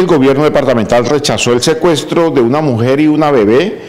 El gobierno departamental rechazó el secuestro de una mujer y una bebé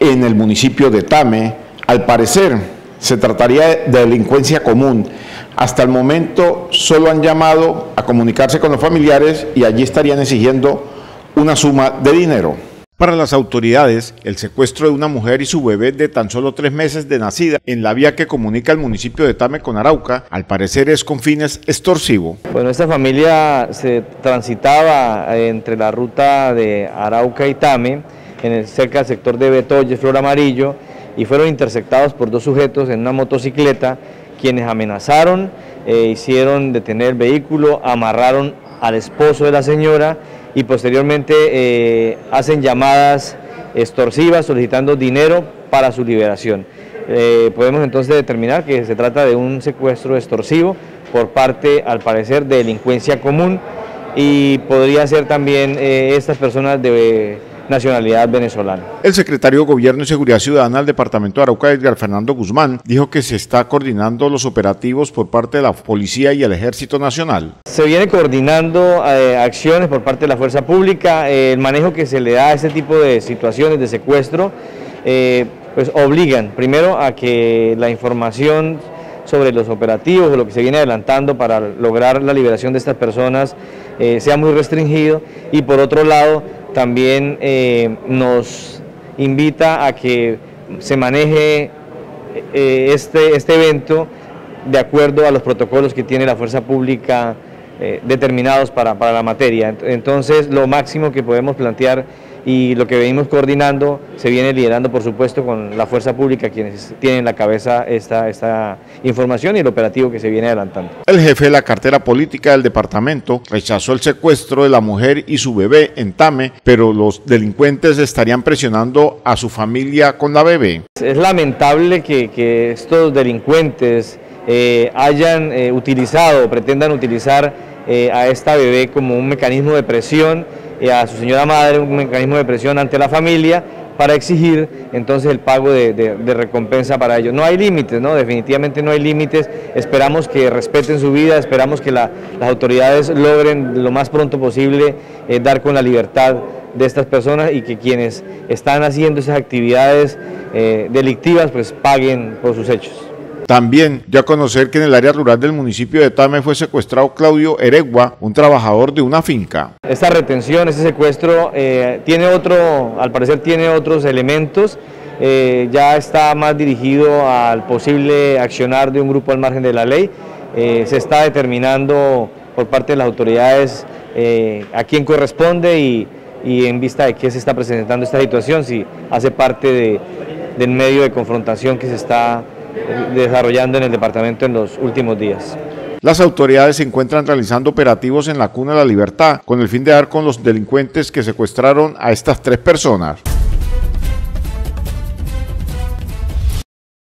en el municipio de Tame. Al parecer, se trataría de delincuencia común. Hasta el momento solo han llamado a comunicarse con los familiares y allí estarían exigiendo una suma de dinero. Para las autoridades, el secuestro de una mujer y su bebé de tan solo tres meses de nacida en la vía que comunica el municipio de Tame con Arauca, al parecer es con fines extorsivos. Bueno, esta familia se transitaba entre la ruta de Arauca y Tame, en el, cerca del sector de Betoye, Flor Amarillo, y fueron interceptados por dos sujetos en una motocicleta, quienes amenazaron, eh, hicieron detener el vehículo, amarraron al esposo de la señora y posteriormente eh, hacen llamadas extorsivas solicitando dinero para su liberación. Eh, podemos entonces determinar que se trata de un secuestro extorsivo por parte, al parecer, de delincuencia común y podría ser también eh, estas personas de nacionalidad venezolana. El secretario de Gobierno y Seguridad Ciudadana del Departamento de Arauca, Edgar Fernando Guzmán, dijo que se está coordinando los operativos por parte de la Policía y el Ejército Nacional. Se viene coordinando eh, acciones por parte de la Fuerza Pública, eh, el manejo que se le da a este tipo de situaciones de secuestro, eh, pues obligan primero a que la información sobre los operativos o lo que se viene adelantando para lograr la liberación de estas personas sea muy restringido y por otro lado también eh, nos invita a que se maneje eh, este, este evento de acuerdo a los protocolos que tiene la fuerza pública eh, determinados para, para la materia. Entonces, lo máximo que podemos plantear y lo que venimos coordinando se viene liderando, por supuesto, con la fuerza pública, quienes tienen en la cabeza esta, esta información y el operativo que se viene adelantando. El jefe de la cartera política del departamento rechazó el secuestro de la mujer y su bebé en Tame, pero los delincuentes estarían presionando a su familia con la bebé. Es lamentable que, que estos delincuentes eh, hayan eh, utilizado, pretendan utilizar eh, a esta bebé como un mecanismo de presión a su señora madre un mecanismo de presión ante la familia para exigir entonces el pago de, recompensa para ellos. No hay límites, ¿no? definitivamente no hay límites, esperamos que respeten su vida, esperamos que las autoridades logren lo más pronto posible eh, dar con la libertad de estas personas y que quienes están haciendo esas actividades eh, delictivas pues paguen por sus hechos. También ya conocer que en el área rural del municipio de Tame fue secuestrado Claudio Eregua, un trabajador de una finca. Esta retención, este secuestro, eh, tiene otro, al parecer tiene otros elementos. Eh, ya está más dirigido al posible accionar de un grupo al margen de la ley. Eh, se está determinando por parte de las autoridades a quién corresponde y, en vista de qué se está presentando esta situación, si hace parte del medio de confrontación que se está desarrollando en el departamento en los últimos días. Las autoridades se encuentran realizando operativos en la Cuna de la Libertad con el fin de dar con los delincuentes que secuestraron a estas tres personas.